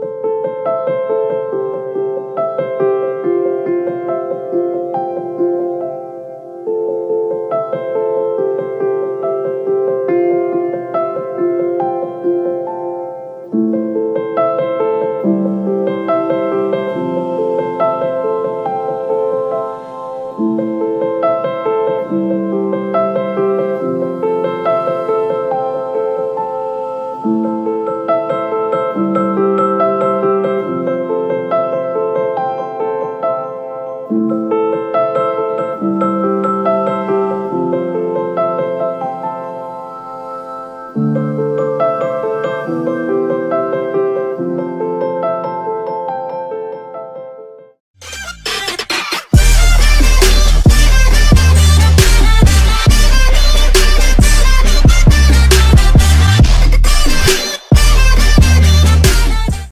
Música Música